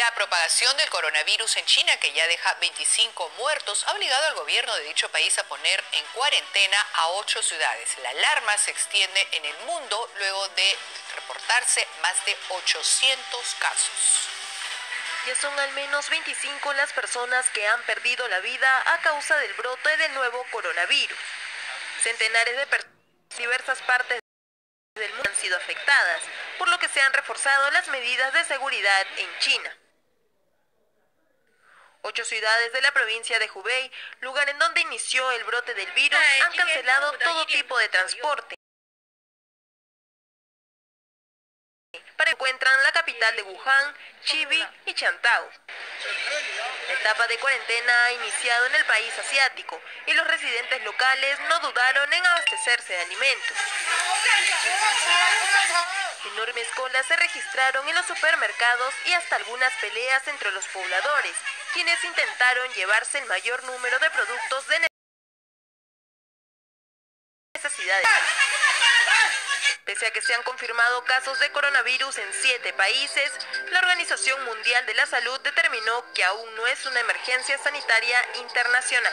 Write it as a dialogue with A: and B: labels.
A: La propagación del coronavirus en China, que ya deja 25 muertos, ha obligado al gobierno de dicho país a poner en cuarentena a ocho ciudades. La alarma se extiende en el mundo luego de reportarse más de 800 casos.
B: Ya son al menos 25 las personas que han perdido la vida a causa del brote del nuevo coronavirus. Centenares de personas en diversas partes del mundo han sido afectadas, por lo que se han reforzado las medidas de seguridad en China. Ocho ciudades de la provincia de Hubei, lugar en donde inició el brote del virus, han cancelado todo tipo de transporte. Para encuentran la capital de Wuhan, Chibi y Chantao. La etapa de cuarentena ha iniciado en el país asiático y los residentes locales no dudaron en abastecerse de alimentos. Enormes colas se registraron en los supermercados y hasta algunas peleas entre los pobladores, quienes intentaron llevarse el mayor número de productos de necesidades. Pese a que se han confirmado casos de coronavirus en siete países, la Organización Mundial de la Salud determinó que aún no es una emergencia sanitaria internacional.